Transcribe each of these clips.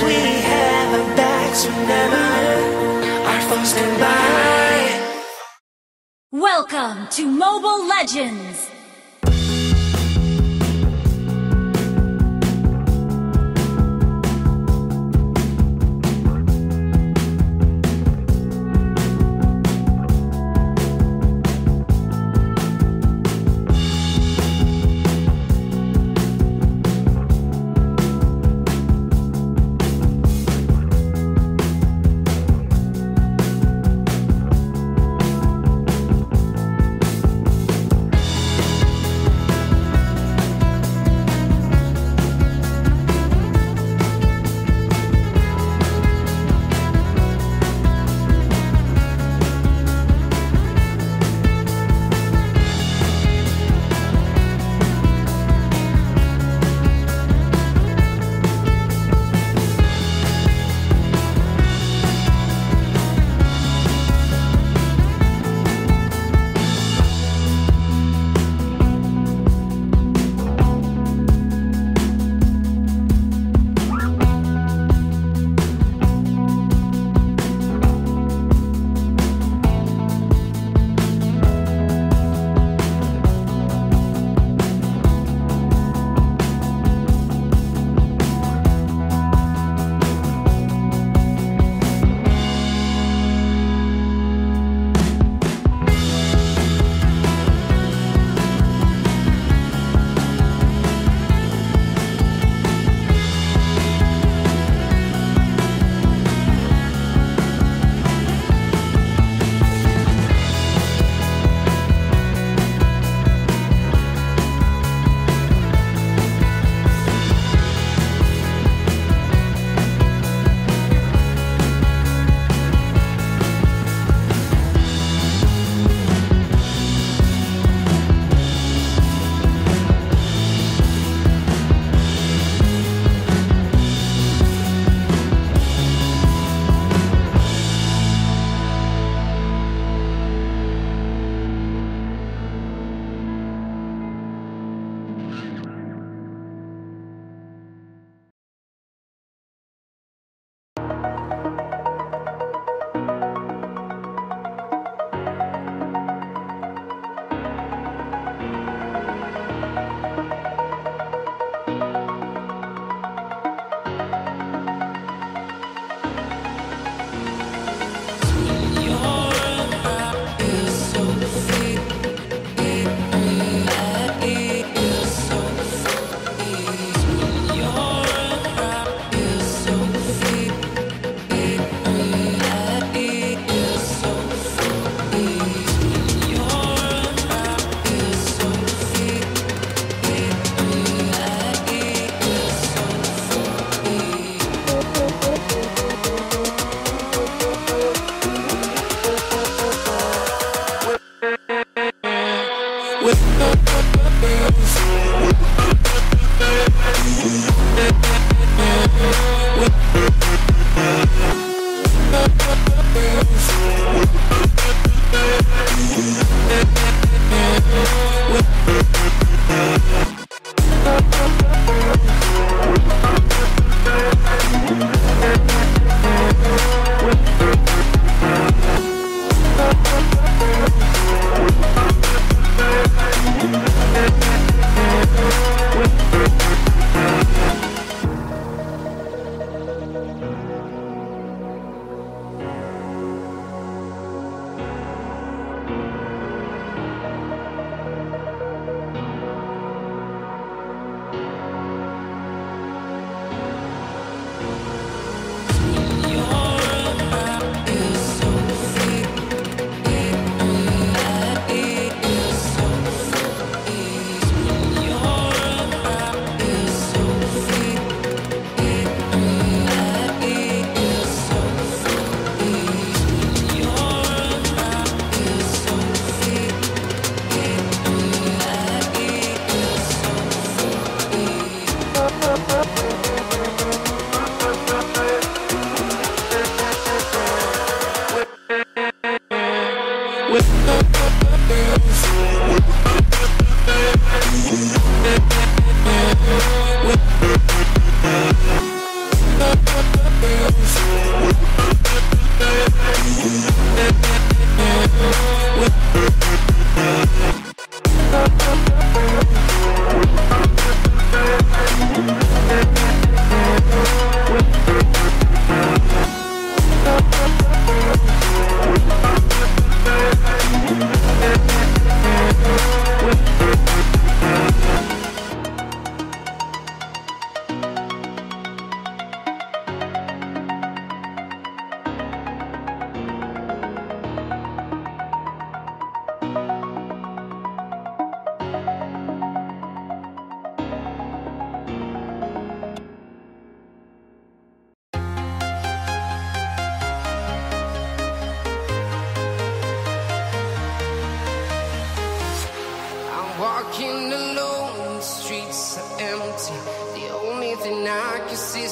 We have our. Welcome to Mobile Legends!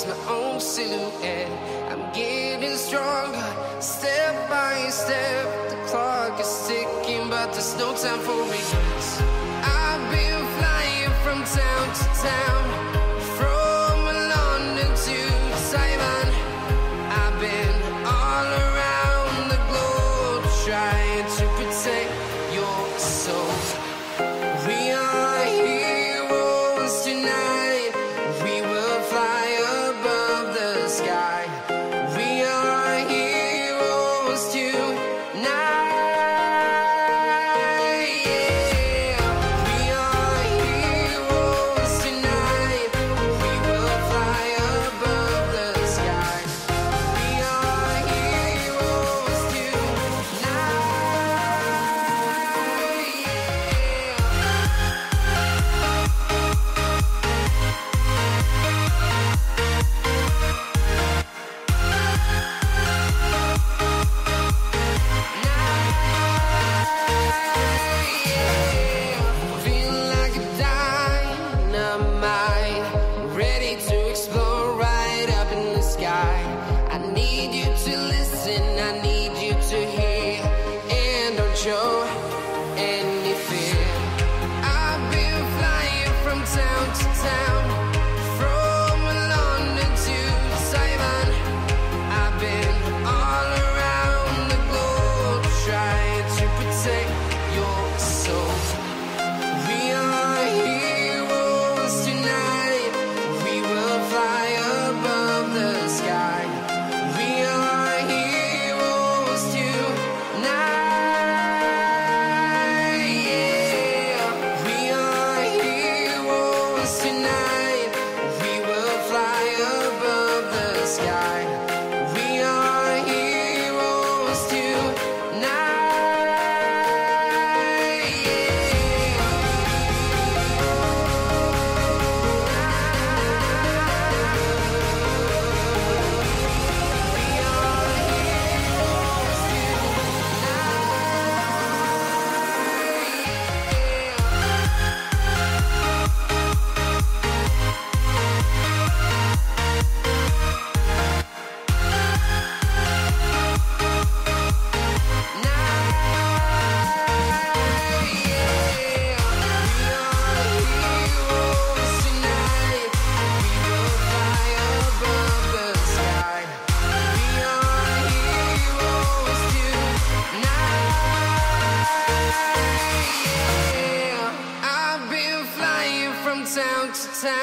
my own silhouette. I'm getting stronger, step by step. The clock is ticking, but there's no time for me. I've been flying from town to town. We are heroes tonight